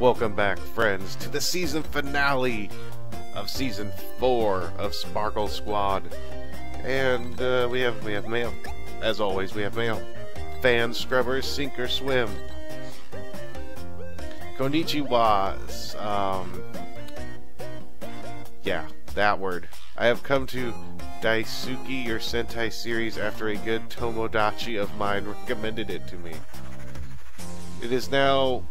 Welcome back, friends, to the season finale of season four of Sparkle Squad, and uh, we have we have mail. As always, we have mail. Fan scrubbers, sink or swim. Konnichiwa. Um, yeah, that word. I have come to Daisuki, your Sentai series, after a good Tomodachi of mine recommended it to me. It is now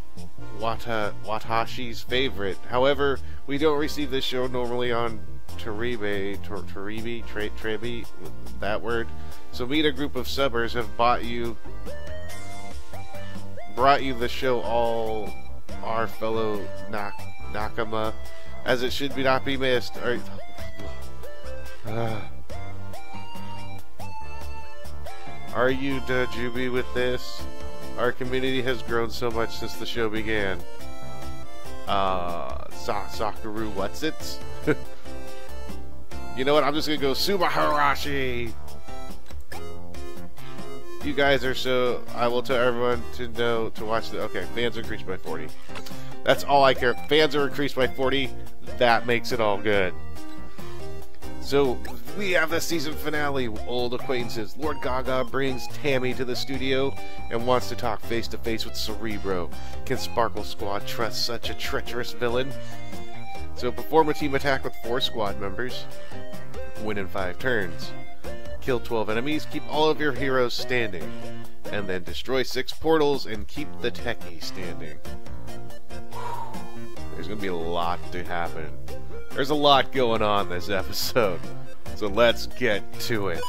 Wata Watashi's favorite. However, we don't receive this show normally on Toribe, Tor, Toribe, Trebi, that word. So meet a group of subbers have bought you, brought you the show all our fellow Nak, Nakama, as it should be not be missed. Are, uh, are you Dajubi with this? Our community has grown so much since the show began. Uh, Sa Sakaru, what's it? you know what? I'm just gonna go Subaharashi. You guys are so. I will tell everyone to know to watch the. Okay, fans increased by 40. That's all I care. Fans are increased by 40. That makes it all good. So we have the season finale. Old acquaintances. Lord Gaga brings Tammy to the studio and wants to talk face to face with Cerebro. Can Sparkle Squad trust such a treacherous villain? So perform a team attack with four squad members. Win in five turns. Kill 12 enemies, keep all of your heroes standing. And then destroy six portals and keep the techie standing. There's gonna be a lot to happen. There's a lot going on this episode. So let's get to it.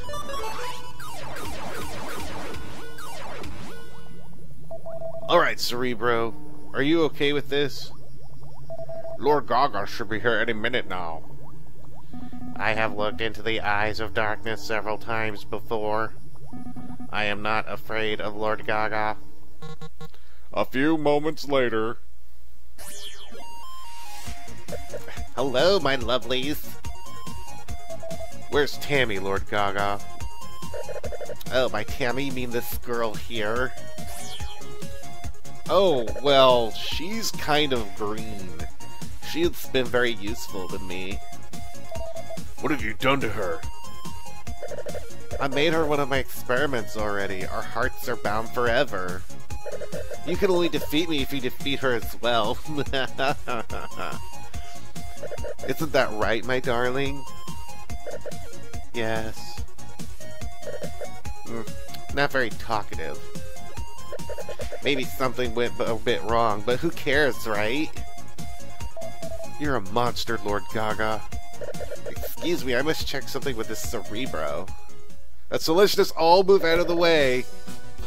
Alright, Cerebro. Are you okay with this? Lord Gaga should be here any minute now. I have looked into the eyes of darkness several times before. I am not afraid of Lord Gaga. A few moments later. Hello, my lovelies. Where's Tammy, Lord Gaga? Oh, by Tammy, you mean this girl here? Oh, well, she's kind of green. She's been very useful to me. What have you done to her? I made her one of my experiments already. Our hearts are bound forever. You can only defeat me if you defeat her as well. Isn't that right, my darling? Yes. Mm, not very talkative. Maybe something went a bit wrong, but who cares, right? You're a monster, Lord Gaga. Excuse me, I must check something with this Cerebro. Uh, so let's just all move out of the way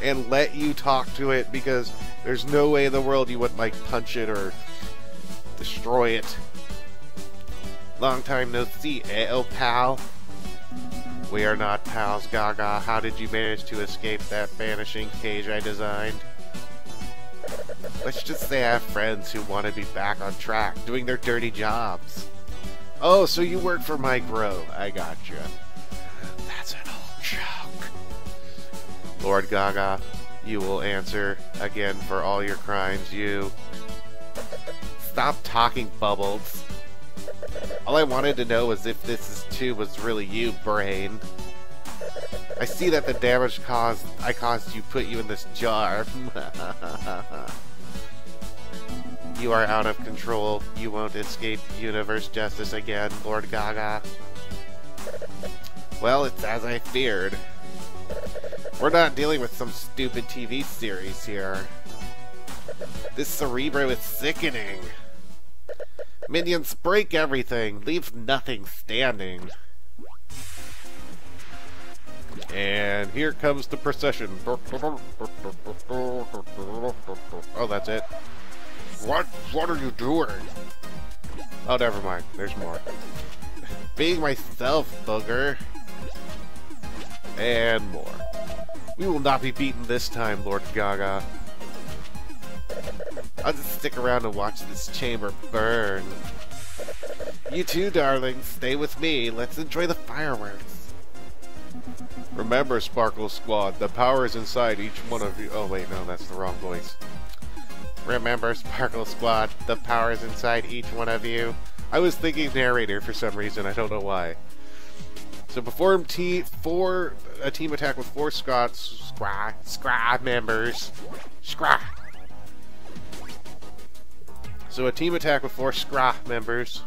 and let you talk to it because there's no way in the world you would like punch it or destroy it. Long time no see, eh, oh pal? We are not pals, Gaga. How did you manage to escape that vanishing cage I designed? Let's just say I have friends who want to be back on track, doing their dirty jobs. Oh, so you work for Mike Rowe. I gotcha. That's an old joke. Lord Gaga, you will answer again for all your crimes, you... Stop talking, Bubbles. All I wanted to know was if this is too was really you, Brain. I see that the damage caused I caused you put you in this jar. you are out of control. You won't escape universe justice again, Lord Gaga. Well, it's as I feared. We're not dealing with some stupid TV series here. This Cerebro is sickening. Minions, break everything. Leave nothing standing. And here comes the procession. Oh, that's it. What? What are you doing? Oh, never mind. There's more. Being myself, booger. And more. We will not be beaten this time, Lord Gaga. I'll just stick around and watch this chamber burn. You too, darling. Stay with me. Let's enjoy the fireworks. Remember, Sparkle Squad, the power is inside each one of you. Oh, wait, no, that's the wrong voice. Remember, Sparkle Squad, the power is inside each one of you. I was thinking narrator for some reason, I don't know why. So perform T four a team attack with four Scots Scra members. Scra. So a team attack with four Scra members.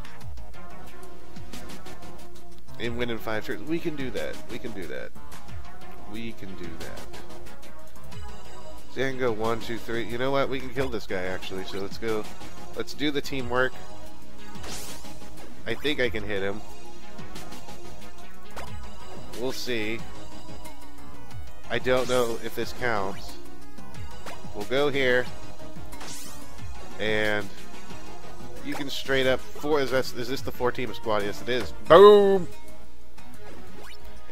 And win in five turns. We can do that. We can do that. We can do that. Zango, one, two, three. You know what? We can kill this guy actually. So let's go. Let's do the teamwork. I think I can hit him. We'll see. I don't know if this counts. We'll go here. And you can straight up four is this is this the four team squad? Yes it is. Boom!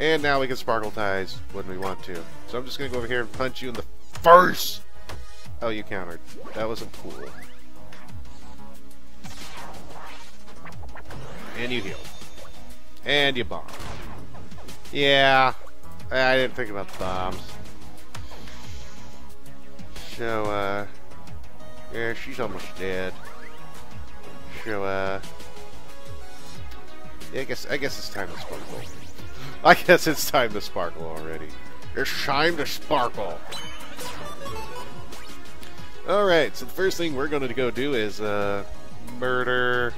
And now we can sparkle ties when we want to. So I'm just gonna go over here and punch you in the first. Oh you countered. That wasn't cool. And you heal. And you bomb. Yeah, I didn't think about the bombs. So, uh, yeah, she's almost dead. Uh, yeah, I guess I guess it's time to sparkle. I guess it's time to sparkle already. It's time to sparkle. All right, so the first thing we're going to go do is uh, murder,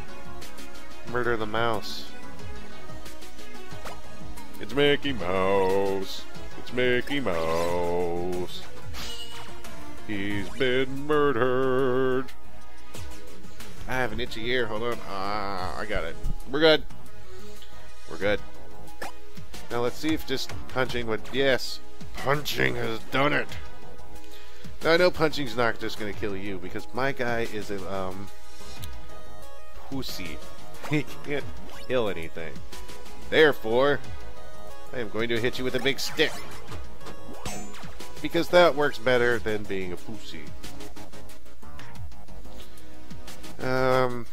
murder the mouse. It's Mickey Mouse. It's Mickey Mouse. He's been murdered. I have an itchy ear. Hold on. Ah, I got it. We're good. We're good. Now let's see if just punching would... Yes. Punching has done it. Now I know punching's not just going to kill you because my guy is a, um... Pussy. He can't kill anything. Therefore, I am going to hit you with a big stick. Because that works better than being a pussy. Um,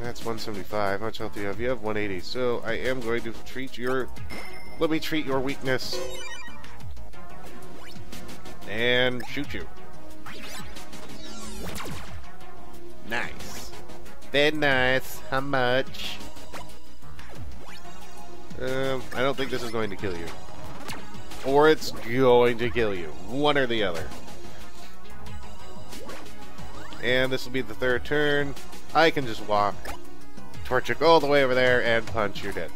that's 175. How much health do you have? You have 180. So I am going to treat your... Let me treat your weakness. And shoot you. Nice. Very nice. How much? Um, I don't think this is going to kill you. Or it's going to kill you. One or the other. And this will be the third turn. I can just walk. Torchic all the way over there and punch. You're dead.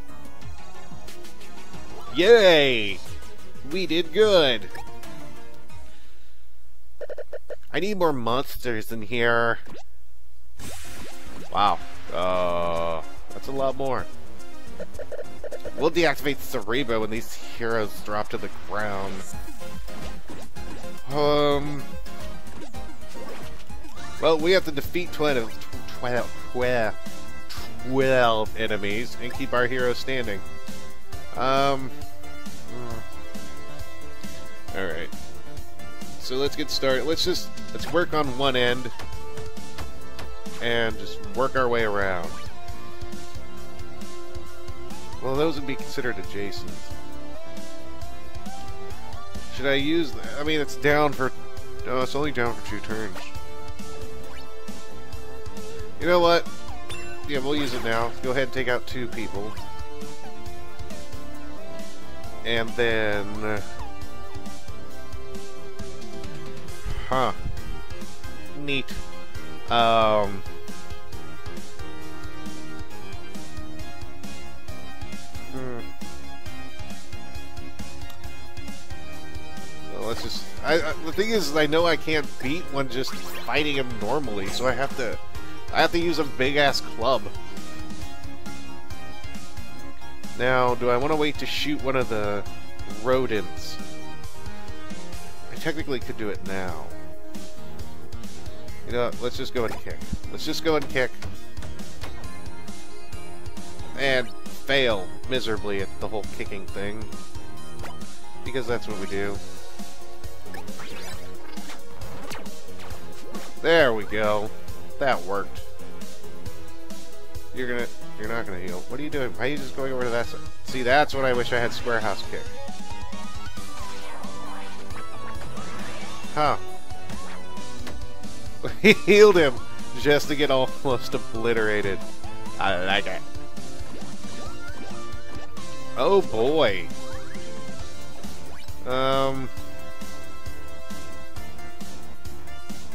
Yay! We did good! I need more monsters in here. Wow. Uh, that's a lot more. We'll deactivate Cerebro when these heroes drop to the ground. Um. Well, we have to defeat 12, 12, 12, 12 enemies and keep our heroes standing. Um. Hmm. Alright. So let's get started. Let's just, let's work on one end and just work our way around. Well, those would be considered adjacent. Should I use... I mean, it's down for... Oh, it's only down for two turns. You know what? Yeah, we'll use it now. Go ahead and take out two people. And then... Huh. Neat. Um... let's just... I, I, the thing is, I know I can't beat one just fighting him normally, so I have to... I have to use a big-ass club. Now, do I want to wait to shoot one of the rodents? I technically could do it now. You know, let's just go and kick. Let's just go and kick. And fail miserably at the whole kicking thing. Because that's what we do. There we go. That worked. You're gonna... You're not gonna heal. What are you doing? Why are you just going over to that side? See, that's what I wish I had Square House Kick. Huh. he healed him just to get almost obliterated. I like it. Oh boy. Um.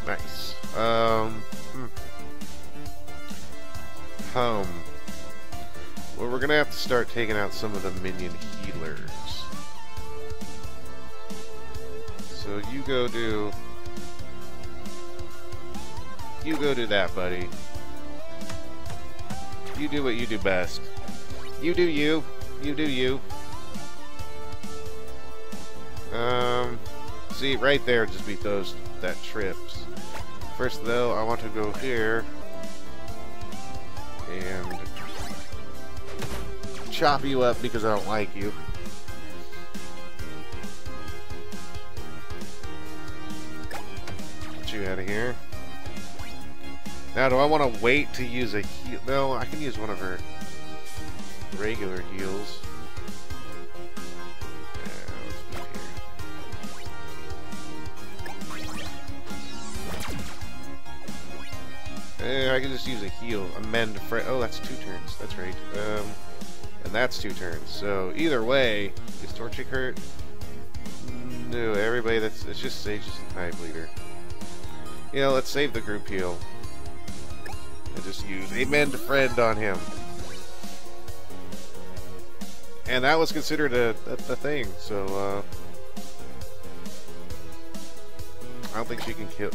Nice. Um. Home. Well, we're gonna have to start taking out some of the minion healers. So you go do... You go do that, buddy. You do what you do best. You do you. You do you. Um, see, right there just beat those, that trips. First, though, I want to go here and chop you up because I don't like you. Get you out of here. Now, do I want to wait to use a heal? No, I can use one of her regular heals. Eh, I can just use a heal. Amend friend. Oh, that's two turns. That's right. Um, and that's two turns. So either way, is Torchic hurt? No, everybody. That's it's just Sage's and Hive Leader. You know, let's save the group heal. And just use Amend friend on him. And that was considered a, a, a thing. So. uh... I don't think she can kill.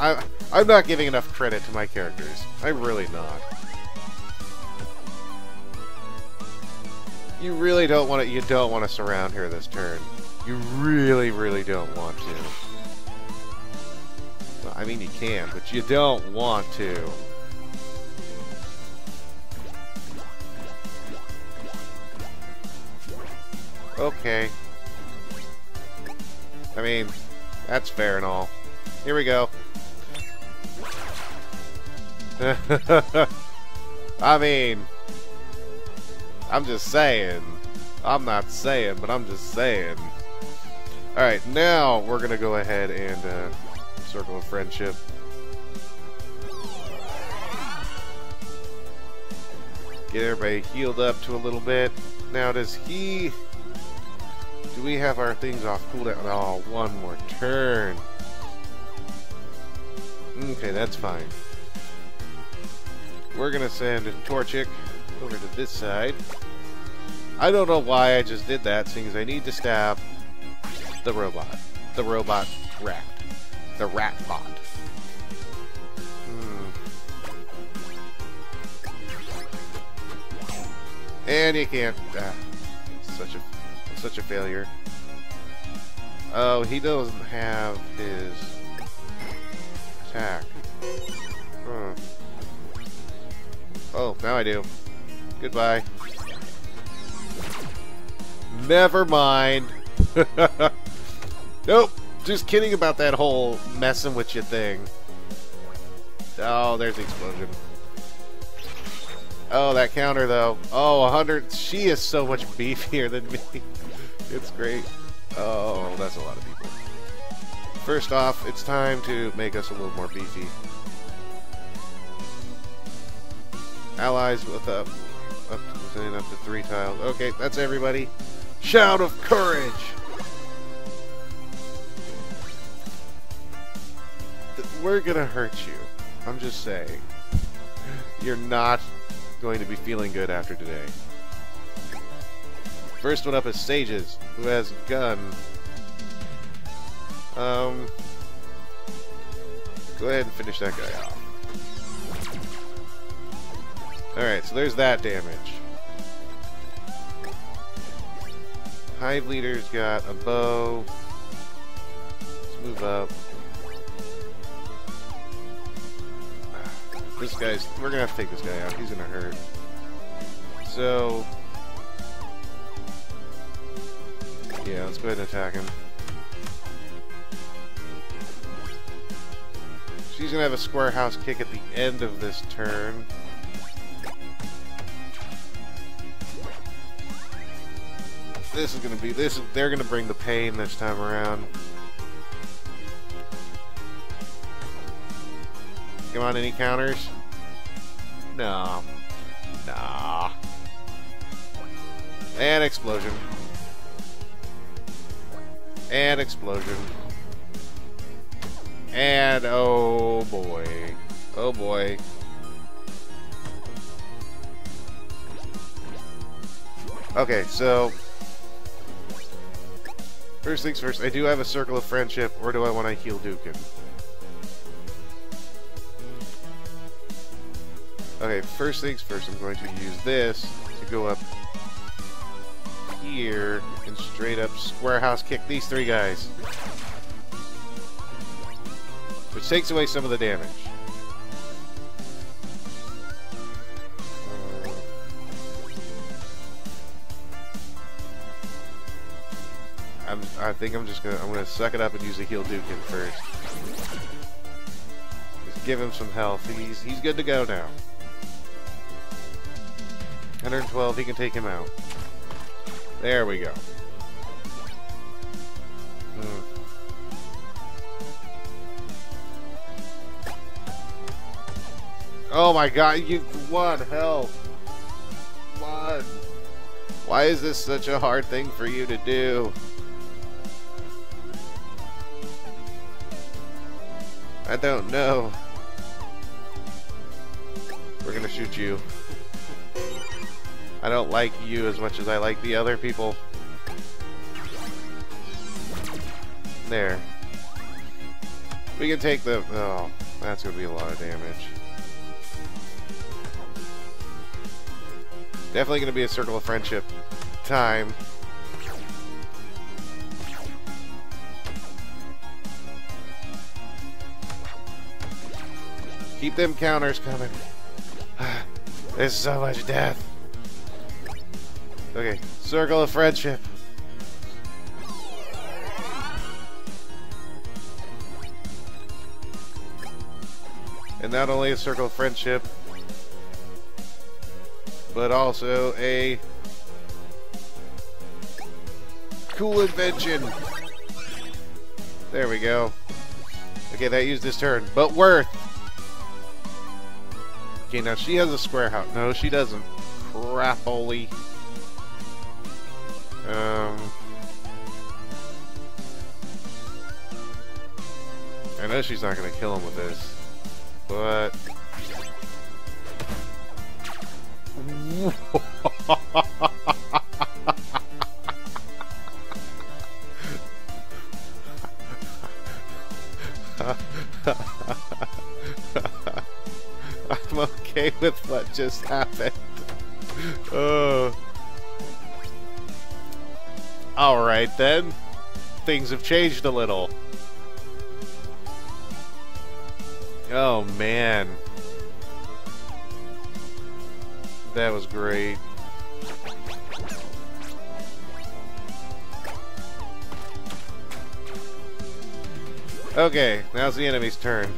I I'm not giving enough credit to my characters. I'm really not. You really don't want to. You don't want to surround her this turn. You really, really don't want to. Well, I mean, you can, but you don't want to. Okay. I mean, that's fair and all. Here we go. I mean, I'm just saying. I'm not saying, but I'm just saying. Alright, now we're going to go ahead and uh, Circle of Friendship. Get everybody healed up to a little bit. Now, does he... Do we have our things off cooldown? Oh, one more turn. Okay, that's fine. We're gonna send Torchic over to this side. I don't know why I just did that, seeing as I need to stab the robot. The robot rat. The rat bot. Hmm. And you can't. Ah, such a such a failure. Oh, he doesn't have his attack. Huh. Oh, now I do. Goodbye. Never mind. nope. Just kidding about that whole messing with you thing. Oh, there's the explosion. Oh, that counter, though. Oh, 100. She is so much beefier than me. it's great. Oh, that's a lot of people. First off, it's time to make us a little more beefy. Allies with up, up up to three tiles. Okay, that's everybody. Shout of courage! We're gonna hurt you. I'm just saying. You're not going to be feeling good after today. First one up is Sages, who has gun um, go ahead and finish that guy off. Alright, so there's that damage. Hive Leader's got a bow. Let's move up. This guy's... We're gonna have to take this guy out. He's gonna hurt. So... Yeah, let's go ahead and attack him. She's gonna have a square house kick at the end of this turn. This is gonna be this. They're gonna bring the pain this time around. Come on, any counters? No. Nah. And explosion. And explosion. And oh boy. Oh boy. Okay, so first things first, I do have a circle of friendship, or do I want to heal Dukin? Okay, first things first, I'm going to use this to go up here and straight up square house kick these three guys. Which takes away some of the damage. I'm, I think I'm just gonna I'm gonna suck it up and use the heal Dukin first. Just give him some health. He's he's good to go now. 112, he can take him out. There we go. Hmm. Oh my god, you what hell? What? Why is this such a hard thing for you to do? I don't know. We're gonna shoot you. I don't like you as much as I like the other people. There. We can take the... Oh, that's to be a lot of damage. Definitely going to be a circle of friendship time. Keep them counters coming. There's so much death. Okay, circle of friendship. And not only a circle of friendship, but also a cool invention. There we go. Okay, that used this turn, but worth. Okay, now she has a square house. No, she doesn't. Crapoly. Um, I know she's not going to kill him with this, but... I'm okay with what just happened. Uh. Oh. Alright then. Things have changed a little. Oh man. That was great. Okay, now's the enemy's turn.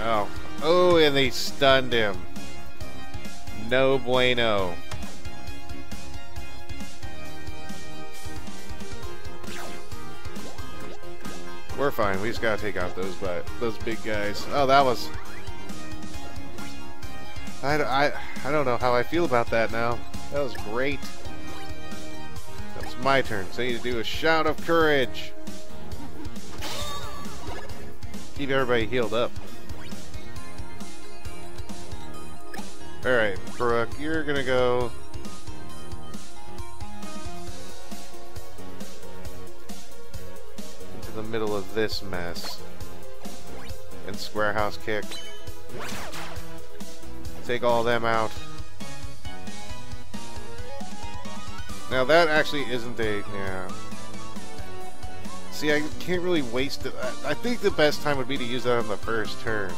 Oh. Oh, and they stunned him. No bueno. We're fine. We just gotta take out those but those big guys. Oh, that was. I, I, I don't know how I feel about that now. That was great. That's my turn. So I need to do a shout of courage. Keep everybody healed up. Alright, Brooke, you're gonna go into the middle of this mess. And square house kick. Take all them out. Now that actually isn't a... yeah. See, I can't really waste it. I think the best time would be to use that on the first turn.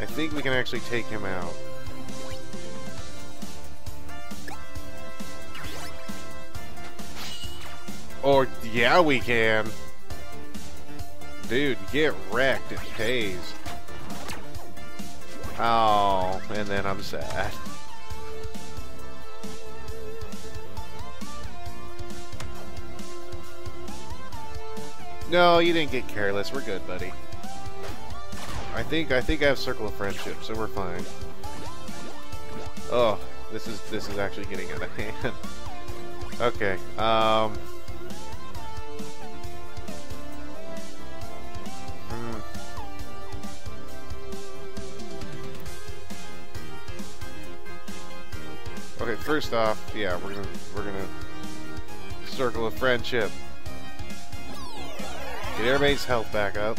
I think we can actually take him out. Or, yeah, we can. Dude, get wrecked. It pays. Oh, and then I'm sad. No, you didn't get careless. We're good, buddy. I think I think I have Circle of Friendship, so we're fine. Oh, this is this is actually getting out of hand. okay. Um. Okay, first off, yeah, we're gonna we're gonna circle of friendship. Get everybody's health back up.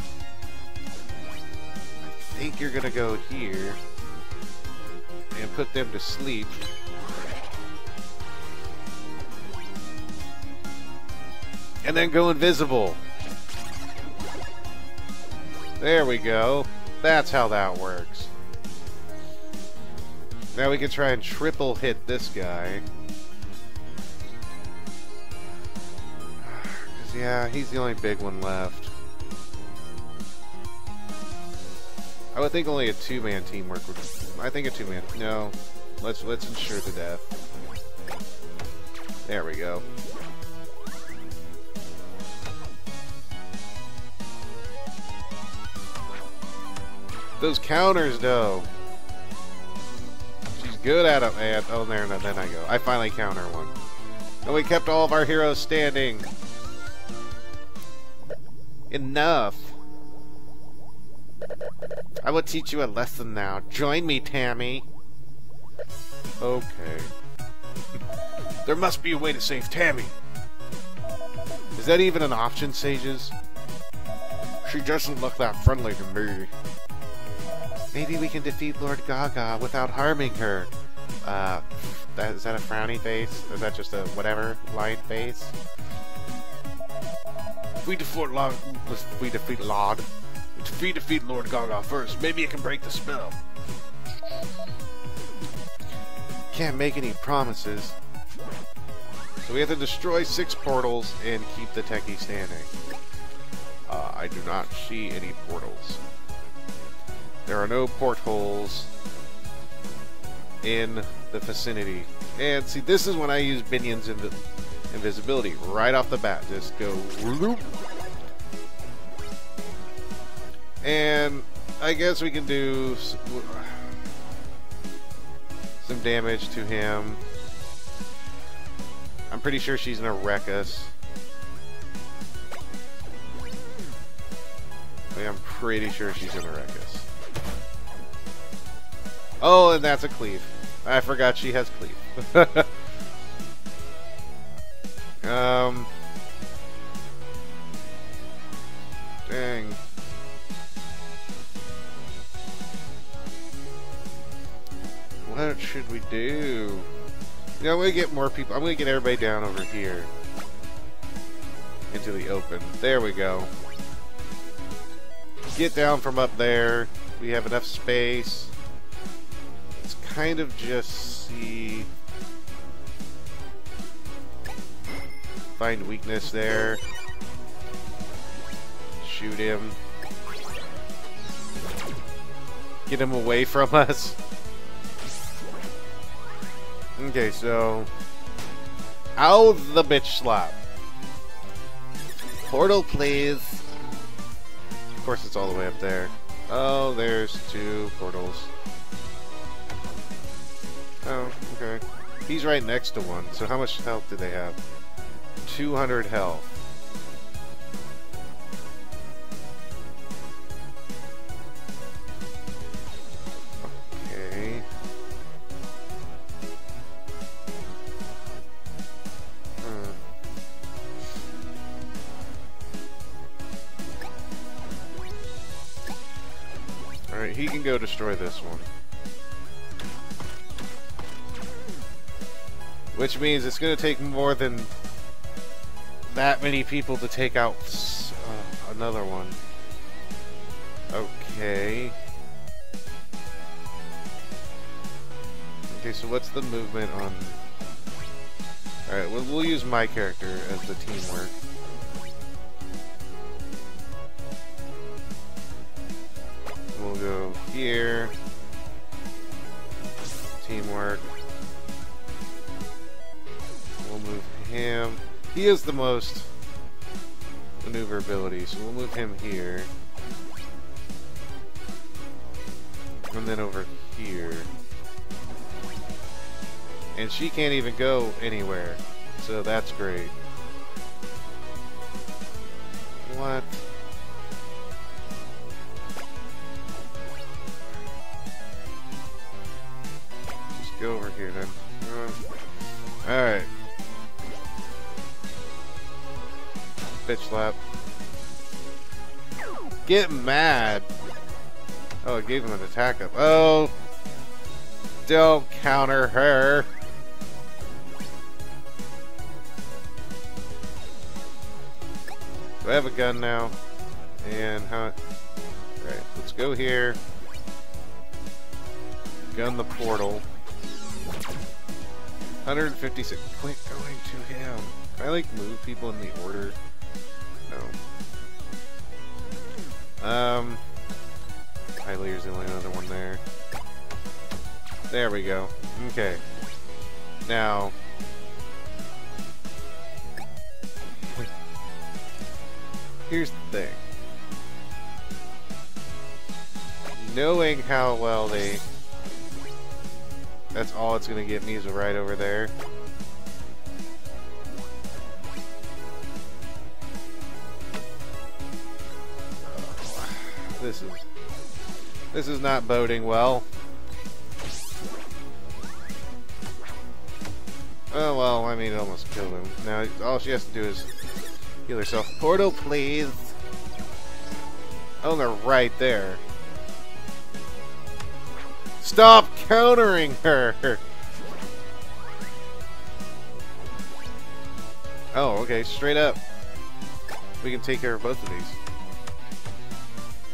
I think you're gonna go here and put them to sleep. And then go invisible. There we go. That's how that works. Now we can try and triple hit this guy. Cause yeah, he's the only big one left. I would think only a two-man teamwork would. I think a two-man. No, let's let's ensure the death. There we go. Those counters, though. Good at them. And, oh, there, and then I go. I finally counter one. And we kept all of our heroes standing. Enough. I will teach you a lesson now. Join me, Tammy. Okay. there must be a way to save Tammy. Is that even an option, Sages? She doesn't look that friendly to me. Maybe we can defeat Lord Gaga without harming her. Uh, that, is that a frowny face? Is that just a whatever line face? If we defeat Lord, if we defeat Lord, if we defeat Lord Gaga first, maybe it can break the spell. Can't make any promises. So we have to destroy six portals and keep the techie standing. Uh, I do not see any portals. There are no portholes in the vicinity. And see, this is when I use Binion's inv invisibility. Right off the bat, just go whoop. And I guess we can do some damage to him. I'm pretty sure she's gonna wreck us. I'm pretty sure she's gonna wreck us. Oh, and that's a cleave. I forgot she has cleave. um. Dang. What should we do? Yeah, I'm gonna get more people. I'm gonna get everybody down over here. Into the open. There we go. Get down from up there. We have enough space kind of just see... Find weakness there. Shoot him. Get him away from us. Okay, so... Ow, the bitch slap. Portal, please. Of course, it's all the way up there. Oh, there's two portals. Oh, okay. He's right next to one, so how much health do they have? 200 health. Okay. Hmm. Alright, he can go destroy this one. Which means it's going to take more than that many people to take out uh, another one. Okay. Okay, so what's the movement on... Alright, we'll, we'll use my character as the teamwork. He is the most maneuverability, so we'll move him here. And then over here. And she can't even go anywhere. So that's great. What? Just go over here then. Uh, Alright. Bitch slap. Get mad! Oh, it gave him an attack up. Oh! Don't counter her! Do I have a gun now? And how... Right, let's go here. Gun the portal. 156. Quit going to him. Can I, like, move people in the order? Um... Hylia's the only other one there. There we go. Okay. Now... Here's the thing. Knowing how well they... That's all it's to get me is right over there. Is not boding well. Oh well, I mean, it almost killed him. Now, all she has to do is heal herself. Portal, please! Oh, they're right there. Stop countering her! Oh, okay, straight up. We can take care of both of these.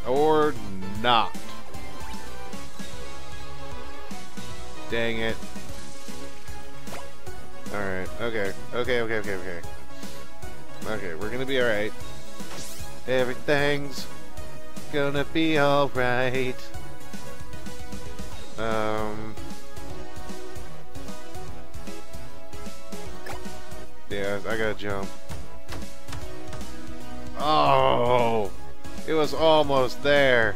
Or not. Dang it. Alright, okay. Okay, okay, okay, okay. Okay, we're gonna be alright. Everything's gonna be alright. Um... Yeah, I gotta jump. Oh! It was almost there.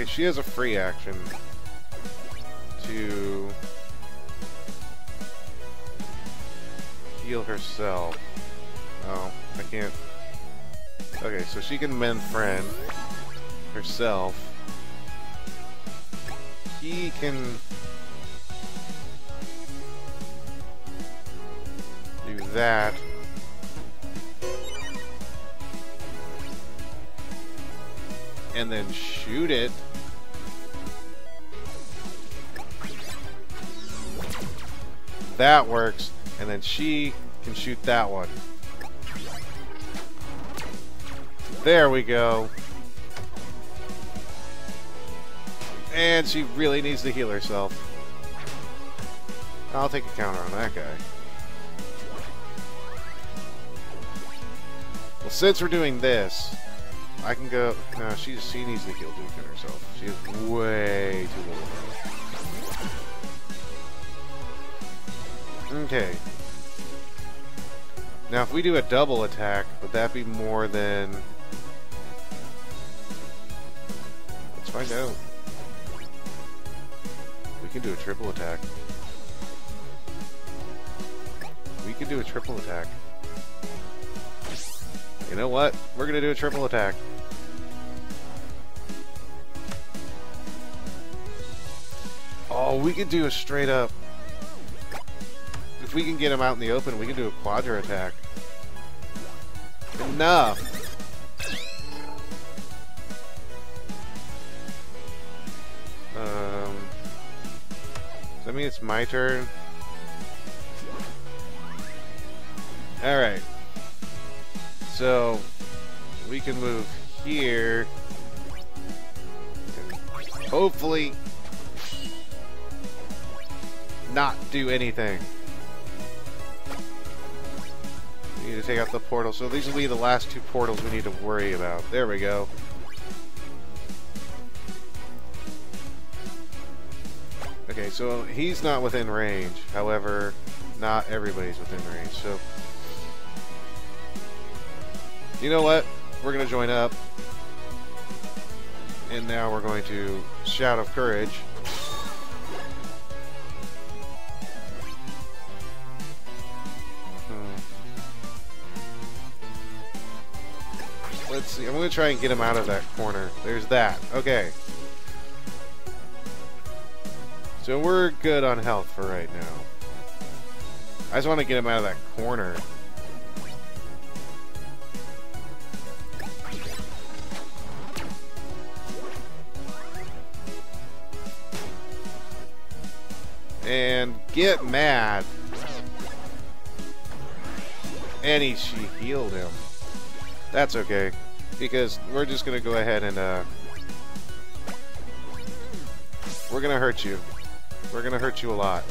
Okay, she has a free action to heal herself. Oh, I can't. Okay, so she can mend friend herself. He can do that. And then shoot it. That works. And then she can shoot that one. There we go. And she really needs to heal herself. I'll take a counter on that guy. Well, since we're doing this, I can go... No, she, she needs to heal Dukin herself. She is way too little. Okay. Now, if we do a double attack, would that be more than... Let's find out. We can do a triple attack. We can do a triple attack. You know what? We're gonna do a triple attack. Oh, we could do a straight up... If we can get him out in the open, we can do a quadra attack. Enough! Um... Does that mean it's my turn? Alright. So, we can move here. Hopefully, not do anything. Need to take out the portal. So these will be the last two portals we need to worry about. There we go. Okay, so he's not within range. However, not everybody's within range. So, you know what? We're going to join up. And now we're going to Shout of Courage. To try and get him out of that corner. There's that. Okay. So we're good on health for right now. I just want to get him out of that corner. And get mad. And he, she healed him. That's okay. Because we're just to go ahead and, uh... We're to hurt you. We're to hurt you a lot.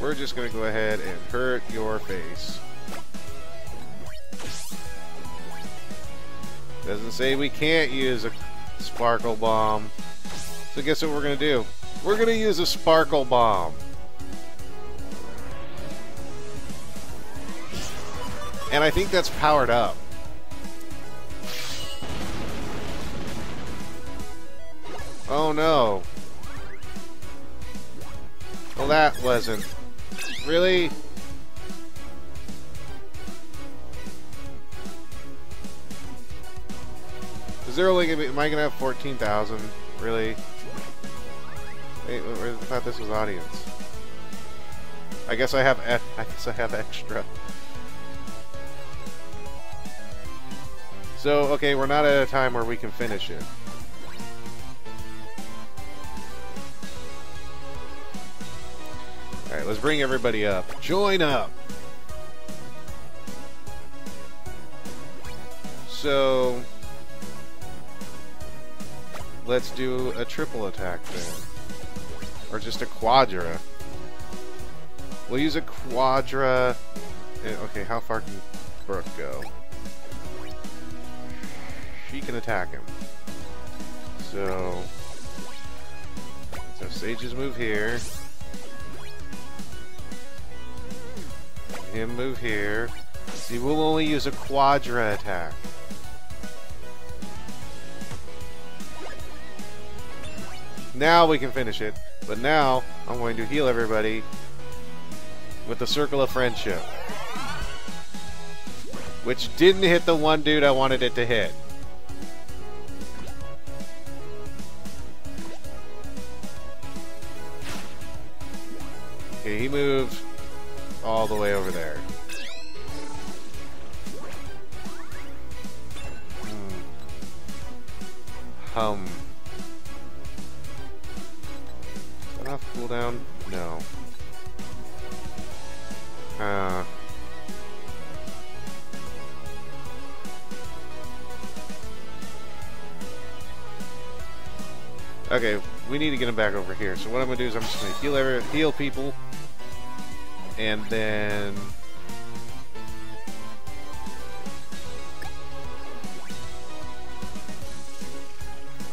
We're just to go ahead and hurt your face. Doesn't say we can't use a sparkle bomb. So guess what we're to do? We're to use a sparkle bomb. And I think that's powered up. Oh no. Well, that wasn't. Really? Is there only gonna be, am I gonna have 14,000? Really? Wait, I thought this was audience. I guess I have, I guess I have extra. So, okay, we're not at a time where we can finish it. Alright, let's bring everybody up. Join up! So... Let's do a triple attack then. Or just a quadra. We'll use a quadra... Eh, okay, how far can Brooke go? She can attack him. So... So sages move here. him move here. See, we'll only use a quadra attack. Now we can finish it. But now, I'm going to heal everybody with the Circle of Friendship. Which didn't hit the one dude I wanted it to hit. Moved all the way over there. Hmm. Hum. Is that off cooldown? No. Uh. Okay, we need to get him back over here. So what I'm gonna do is I'm just gonna heal every heal people and then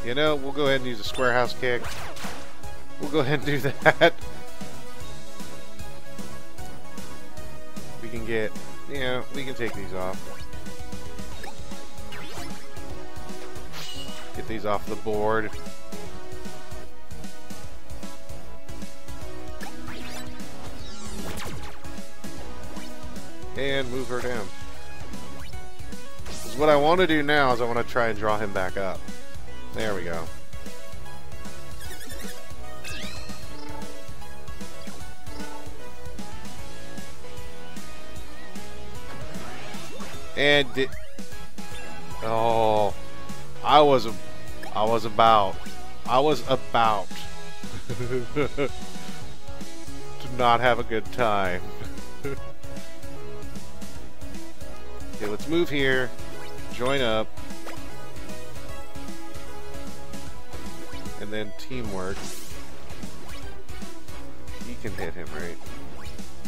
you know we'll go ahead and use a square house kick. We'll go ahead and do that. We can get yeah we can take these off. Get these off the board and move her down. what I want to do now is I want to try and draw him back up. There we go. And oh, I was, I was about, I was about to not have a good time. Let's move here. Join up. And then teamwork. He can hit him, right?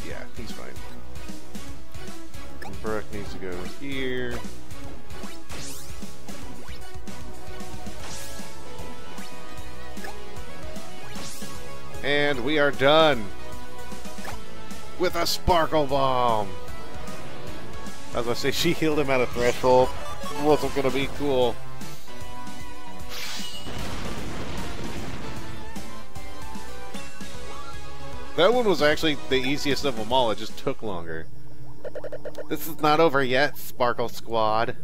Yeah, he's fine. Brooke needs to go here. And we are done with a Sparkle Bomb. I going to say, she healed him at a threshold. Wasn't to be cool. That one was actually the easiest of them all. It just took longer. This is not over yet, Sparkle Squad.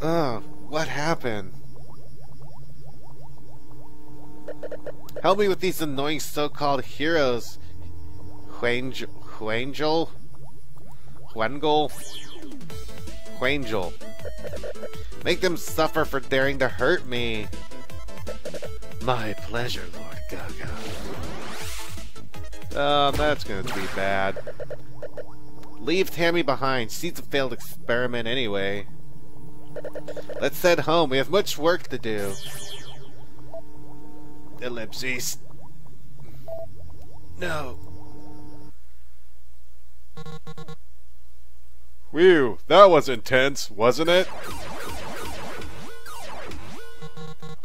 Ugh, what happened? Help me with these annoying so-called heroes. Huangel? Huangel? Huangel. Make them suffer for daring to hurt me. My pleasure, Lord Gaga. Um, that's gonna be bad. Leave Tammy behind. She's a failed experiment anyway. Let's head home. We have much work to do. Ellipses. No. Whew, that was intense, wasn't it?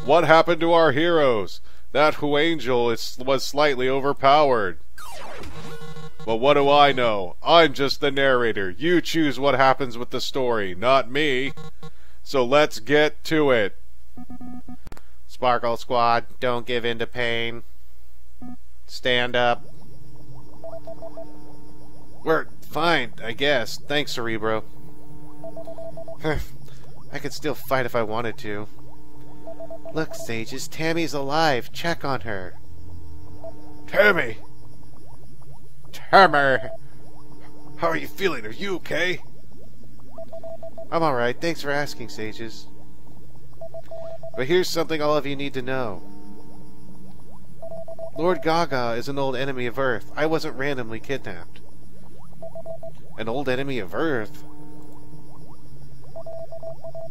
What happened to our heroes? That Huangel is, was slightly overpowered. But what do I know? I'm just the narrator. You choose what happens with the story, not me. So let's get to it. Sparkle Squad, don't give in to pain. Stand up. We're fine, I guess. Thanks, Cerebro. I could still fight if I wanted to. Look, Sages, Tammy's alive. Check on her. Tammy! Tammy! How are you feeling? Are you okay? I'm alright. Thanks for asking, Sages. But here's something all of you need to know. Lord Gaga is an old enemy of Earth. I wasn't randomly kidnapped. An old enemy of Earth?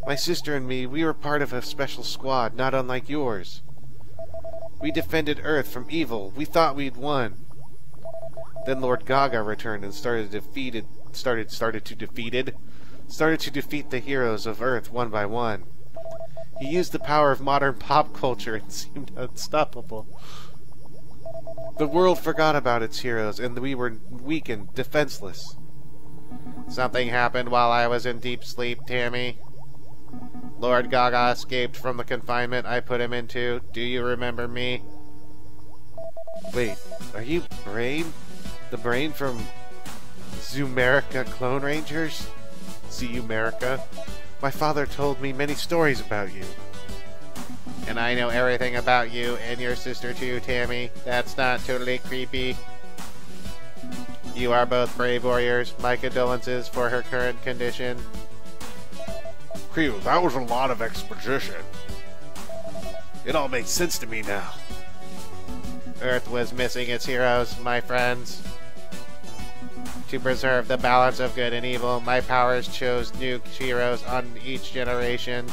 My sister and me, we were part of a special squad, not unlike yours. We defended Earth from evil. We thought we'd won. Then Lord Gaga returned and started defeated started started to defeated started to defeat the heroes of Earth one by one. He used the power of modern pop culture and seemed unstoppable. The world forgot about its heroes, and we were weakened, defenseless. Something happened while I was in deep sleep, Tammy. Lord Gaga escaped from the confinement I put him into. Do you remember me? Wait, are you Brain? The Brain from Zoomerica Clone Rangers? Zoomerica? My father told me many stories about you. And I know everything about you and your sister too, Tammy. That's not totally creepy. You are both brave warriors. My condolences for her current condition. Phew, that was a lot of exposition. It all makes sense to me now. Earth was missing its heroes, my friends. To preserve the balance of good and evil, my powers chose new heroes on each generation.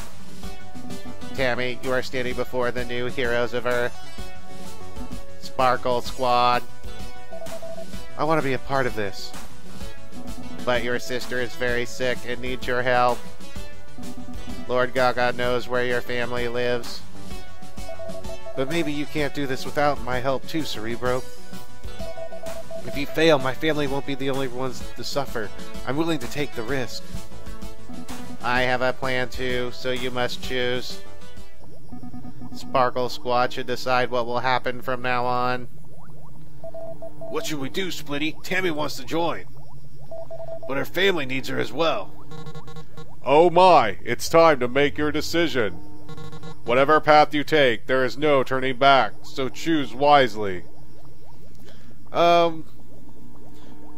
Tammy, you are standing before the new heroes of Earth. Sparkle Squad. I want to be a part of this. But your sister is very sick and needs your help. Lord Gaga knows where your family lives. But maybe you can't do this without my help too, Cerebro. If you fail, my family won't be the only ones to suffer. I'm willing to take the risk. I have a plan too, so you must choose. Sparkle Squad should decide what will happen from now on. What should we do, Splitty? Tammy wants to join. But her family needs her as well. Oh my, it's time to make your decision. Whatever path you take, there is no turning back, so choose wisely. Um,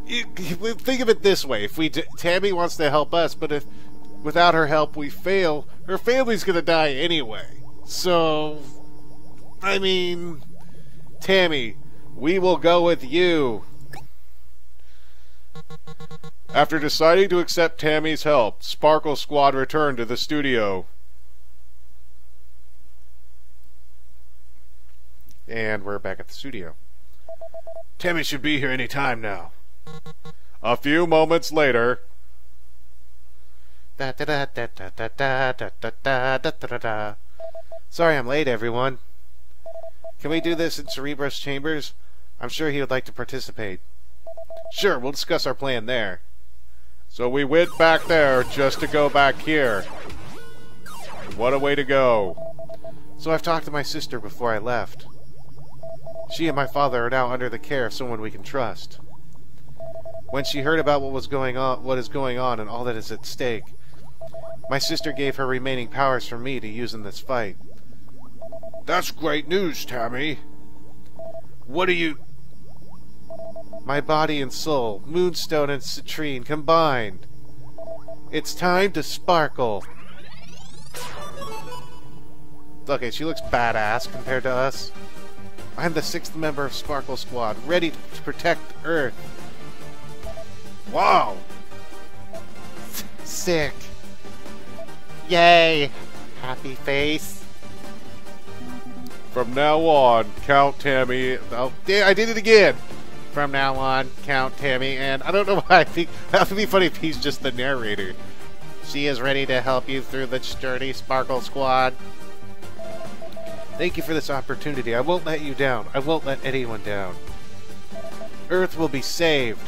you, think of it this way: if we Tammy wants to help us, but if without her help we fail, her family's gonna die anyway. So, I mean, Tammy, we will go with you. After deciding to accept Tammy's help, Sparkle Squad returned to the studio. And we're back at the studio. Tammy should be here any time now. A few moments later. Sorry I'm late, everyone. Can we do this in Cerebro's chambers? I'm sure he would like to participate. Sure, we'll discuss our plan there. So we went back there just to go back here. What a way to go. So I've talked to my sister before I left. She and my father are now under the care of someone we can trust. When she heard about what was going on, what is going on and all that is at stake, my sister gave her remaining powers for me to use in this fight. That's great news, Tammy. What do you... My body and soul, Moonstone and Citrine combined. It's time to sparkle. Okay, she looks badass compared to us. I'm the sixth member of Sparkle Squad, ready to protect Earth. Wow! Sick. Yay! Happy face. From now on, Count Tammy. Oh, I did it again. From now on, Count Tammy, and I don't know why I think that would be funny if he's just the narrator. She is ready to help you through the journey, Sparkle Squad. Thank you for this opportunity. I won't let you down. I won't let anyone down. Earth will be saved.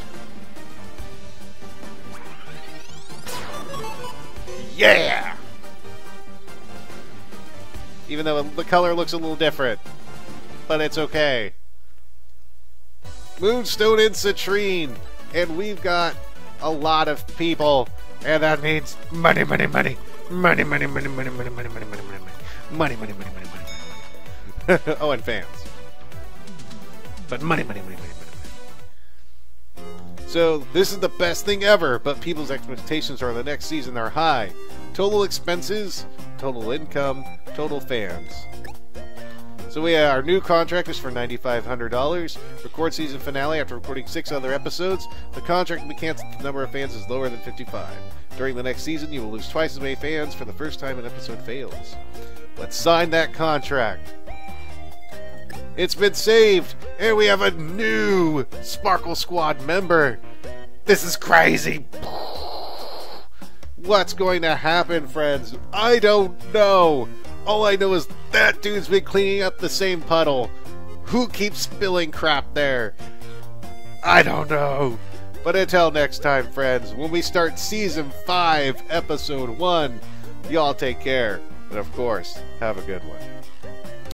Yeah! Even though the color looks a little different. But it's okay. Moonstone and Citrine. And we've got a lot of people. And that means money, money, money. Money, money, money, money, money, money, money, money, money, money, money, money, money, money, money, money. oh, and fans. But money, money, money, money, money, money. So this is the best thing ever, but people's expectations for the next season are high. Total expenses, total income, total fans. So we have our new contract is for $9,500. Record season finale after recording six other episodes. The contract will be canceled if the number of fans is lower than 55. During the next season, you will lose twice as many fans for the first time an episode fails. Let's sign that contract. It's been saved, and we have a new Sparkle Squad member. This is crazy. What's going to happen, friends? I don't know. All I know is that dude's been cleaning up the same puddle. Who keeps spilling crap there? I don't know. But until next time, friends, when we start Season 5, Episode 1, y'all take care. And of course, have a good one.